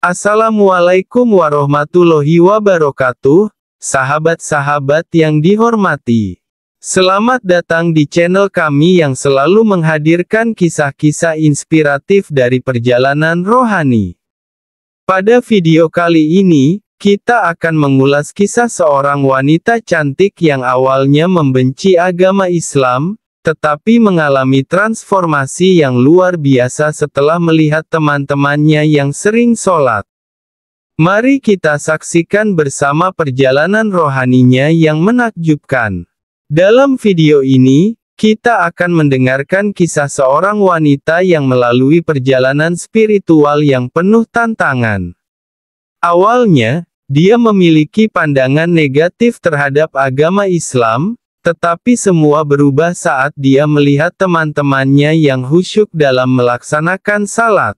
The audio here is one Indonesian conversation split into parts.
Assalamualaikum warahmatullahi wabarakatuh, sahabat-sahabat yang dihormati. Selamat datang di channel kami yang selalu menghadirkan kisah-kisah inspiratif dari perjalanan rohani. Pada video kali ini, kita akan mengulas kisah seorang wanita cantik yang awalnya membenci agama Islam, tetapi mengalami transformasi yang luar biasa setelah melihat teman-temannya yang sering sholat. Mari kita saksikan bersama perjalanan rohaninya yang menakjubkan. Dalam video ini, kita akan mendengarkan kisah seorang wanita yang melalui perjalanan spiritual yang penuh tantangan. Awalnya, dia memiliki pandangan negatif terhadap agama Islam, tetapi semua berubah saat dia melihat teman-temannya yang khusyuk dalam melaksanakan salat.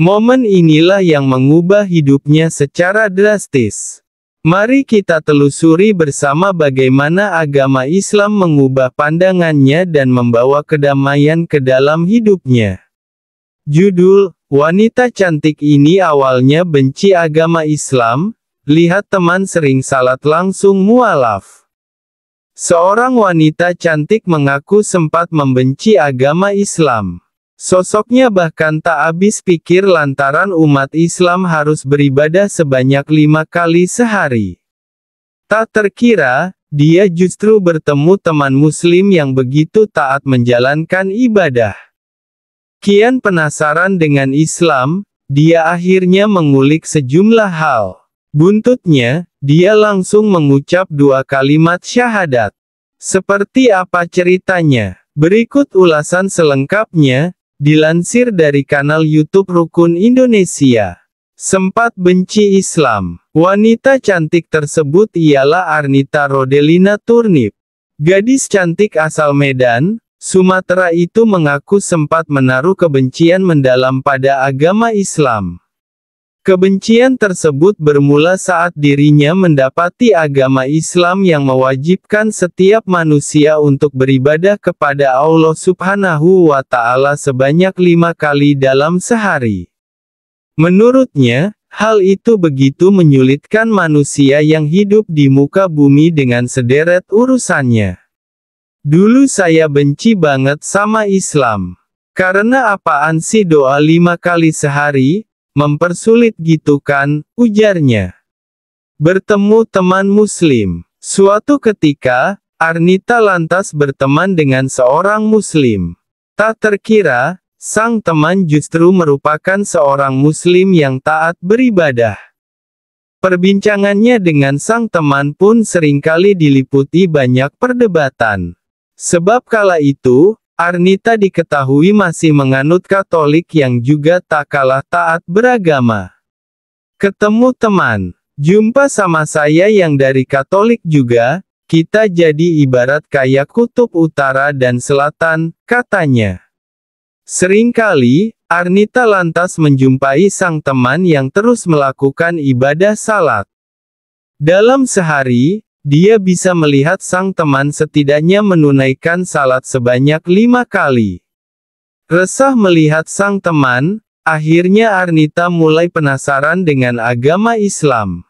Momen inilah yang mengubah hidupnya secara drastis. Mari kita telusuri bersama bagaimana agama Islam mengubah pandangannya dan membawa kedamaian ke dalam hidupnya. Judul, Wanita cantik ini awalnya benci agama Islam, lihat teman sering salat langsung mualaf. Seorang wanita cantik mengaku sempat membenci agama Islam. Sosoknya bahkan tak habis pikir lantaran umat Islam harus beribadah sebanyak lima kali sehari. Tak terkira, dia justru bertemu teman muslim yang begitu taat menjalankan ibadah. Kian penasaran dengan Islam, dia akhirnya mengulik sejumlah hal. Buntutnya, dia langsung mengucap dua kalimat syahadat. Seperti apa ceritanya? Berikut ulasan selengkapnya, dilansir dari kanal YouTube Rukun Indonesia. Sempat benci Islam. Wanita cantik tersebut ialah Arnita Rodelina Turnip. Gadis cantik asal Medan, Sumatera itu mengaku sempat menaruh kebencian mendalam pada agama Islam. Kebencian tersebut bermula saat dirinya mendapati agama Islam yang mewajibkan setiap manusia untuk beribadah kepada Allah Subhanahu wa Ta'ala sebanyak lima kali dalam sehari. Menurutnya, hal itu begitu menyulitkan manusia yang hidup di muka bumi dengan sederet urusannya. Dulu saya benci banget sama Islam. Karena apaan sih doa lima kali sehari, Mempersulit gitu kan, ujarnya. Bertemu teman muslim. Suatu ketika, Arnita lantas berteman dengan seorang muslim. Tak terkira, sang teman justru merupakan seorang muslim yang taat beribadah. Perbincangannya dengan sang teman pun sering kali diliputi banyak perdebatan. Sebab kala itu, Arnita diketahui masih menganut Katolik yang juga tak kalah taat beragama. Ketemu teman, jumpa sama saya yang dari Katolik juga, kita jadi ibarat kayak kutub utara dan selatan, katanya. Seringkali, Arnita lantas menjumpai sang teman yang terus melakukan ibadah salat. Dalam sehari, dia bisa melihat sang teman setidaknya menunaikan salat sebanyak lima kali. Resah melihat sang teman, akhirnya Arnita mulai penasaran dengan agama Islam.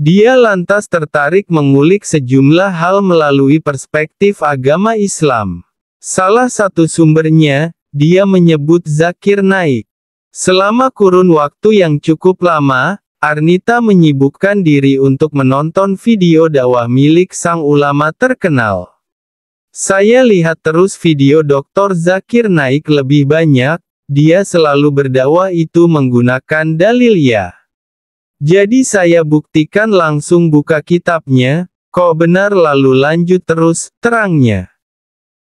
Dia lantas tertarik mengulik sejumlah hal melalui perspektif agama Islam. Salah satu sumbernya, dia menyebut Zakir Naik. Selama kurun waktu yang cukup lama, Arnita menyibukkan diri untuk menonton video dakwah milik sang ulama terkenal. Saya lihat terus video Dr. Zakir Naik lebih banyak, dia selalu berdakwah itu menggunakan dalil ya. Jadi saya buktikan langsung buka kitabnya, kok benar lalu lanjut terus, terangnya.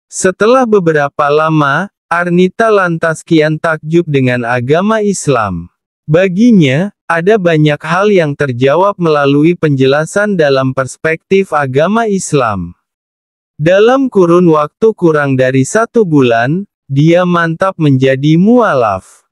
Setelah beberapa lama, Arnita lantas kian takjub dengan agama Islam. Baginya, ada banyak hal yang terjawab melalui penjelasan dalam perspektif agama Islam. Dalam kurun waktu kurang dari satu bulan, dia mantap menjadi mualaf.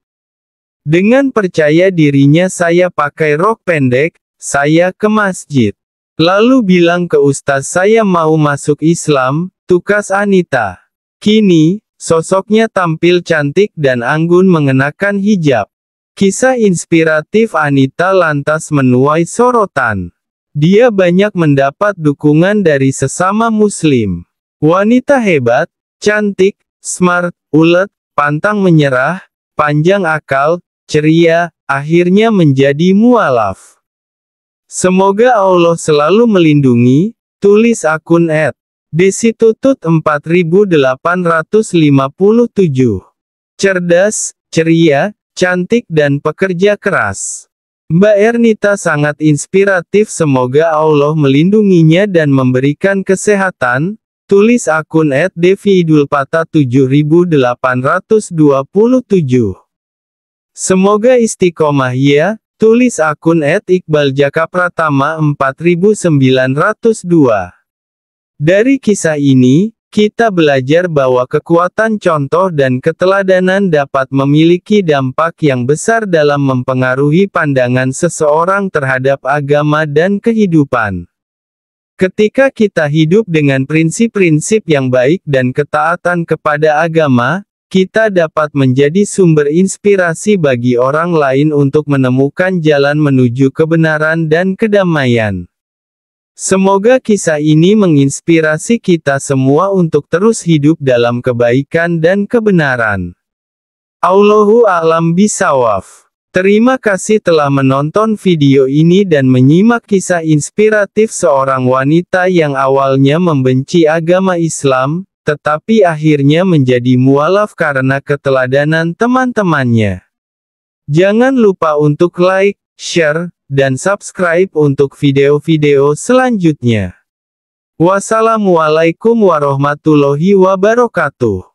Dengan percaya dirinya saya pakai rok pendek, saya ke masjid. Lalu bilang ke ustaz saya mau masuk Islam, tukas Anita. Kini, sosoknya tampil cantik dan anggun mengenakan hijab. Kisah inspiratif Anita lantas menuai sorotan. Dia banyak mendapat dukungan dari sesama muslim. Wanita hebat, cantik, smart, ulet, pantang menyerah, panjang akal, ceria, akhirnya menjadi mualaf. Semoga Allah selalu melindungi, tulis akun at Desitutut 4857. Cerdas, ceria, cantik dan pekerja keras. Mbak Ernita sangat inspiratif semoga Allah melindunginya dan memberikan kesehatan, tulis akun at Pata 7827. Semoga istiqomah ya, tulis akun at Iqbal Jaka Pratama 4902. Dari kisah ini, kita belajar bahwa kekuatan contoh dan keteladanan dapat memiliki dampak yang besar dalam mempengaruhi pandangan seseorang terhadap agama dan kehidupan. Ketika kita hidup dengan prinsip-prinsip yang baik dan ketaatan kepada agama, kita dapat menjadi sumber inspirasi bagi orang lain untuk menemukan jalan menuju kebenaran dan kedamaian. Semoga kisah ini menginspirasi kita semua untuk terus hidup dalam kebaikan dan kebenaran. Allahu a'lam bisawaf. Terima kasih telah menonton video ini dan menyimak kisah inspiratif seorang wanita yang awalnya membenci agama Islam, tetapi akhirnya menjadi mualaf karena keteladanan teman-temannya. Jangan lupa untuk like, share, dan subscribe untuk video-video selanjutnya. Wassalamualaikum warahmatullahi wabarakatuh.